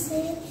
say